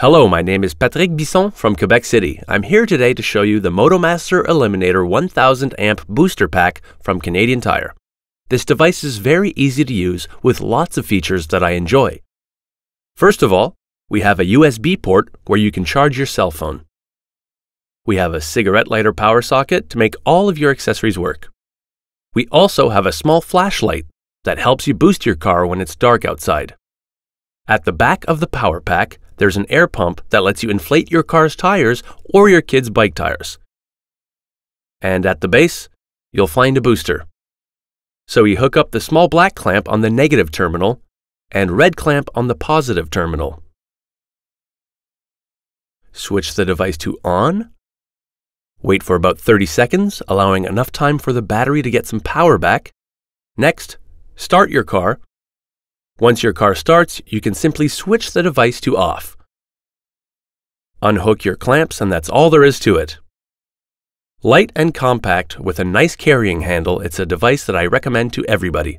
Hello, my name is Patrick Bisson from Quebec City. I'm here today to show you the MotoMaster Eliminator 1000 amp booster pack from Canadian Tire. This device is very easy to use with lots of features that I enjoy. First of all, we have a USB port where you can charge your cell phone. We have a cigarette lighter power socket to make all of your accessories work. We also have a small flashlight that helps you boost your car when it's dark outside. At the back of the power pack, there's an air pump that lets you inflate your car's tires or your kid's bike tires. And at the base, you'll find a booster. So you hook up the small black clamp on the negative terminal and red clamp on the positive terminal. Switch the device to on. Wait for about 30 seconds, allowing enough time for the battery to get some power back. Next, start your car once your car starts, you can simply switch the device to off. Unhook your clamps and that's all there is to it. Light and compact with a nice carrying handle, it's a device that I recommend to everybody.